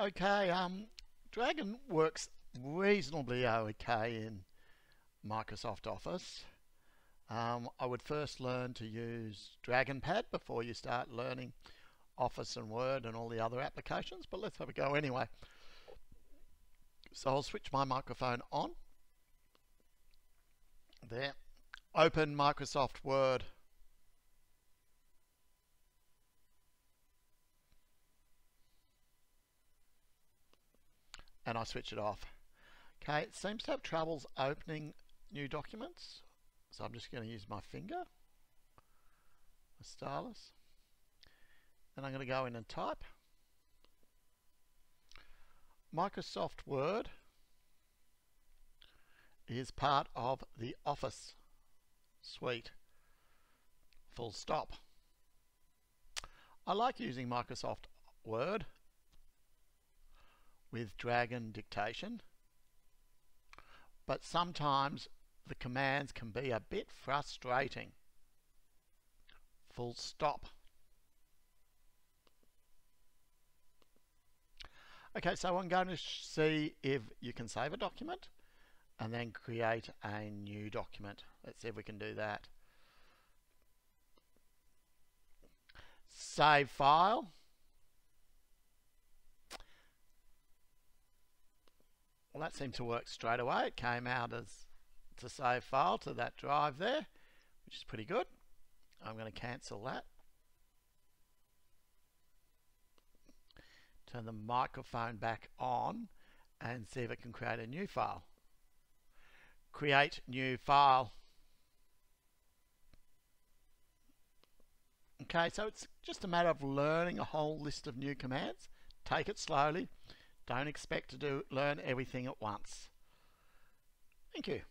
Okay, um, Dragon works reasonably okay in Microsoft Office. Um, I would first learn to use DragonPad before you start learning Office and Word and all the other applications, but let's have a go anyway. So I'll switch my microphone on. There. Open Microsoft Word. And I switch it off. Okay, it seems to have troubles opening new documents. So I'm just going to use my finger, a stylus. Then I'm going to go in and type. Microsoft Word is part of the Office suite. Full stop. I like using Microsoft Word with Dragon dictation, but sometimes the commands can be a bit frustrating. Full stop. Okay, so I'm going to see if you can save a document and then create a new document. Let's see if we can do that. Save file. Well, that seemed to work straight away. It came out as to save file to that drive there, which is pretty good. I'm going to cancel that. Turn the microphone back on and see if it can create a new file. Create new file. Okay, so it's just a matter of learning a whole list of new commands. Take it slowly. Don't expect to do learn everything at once. Thank you.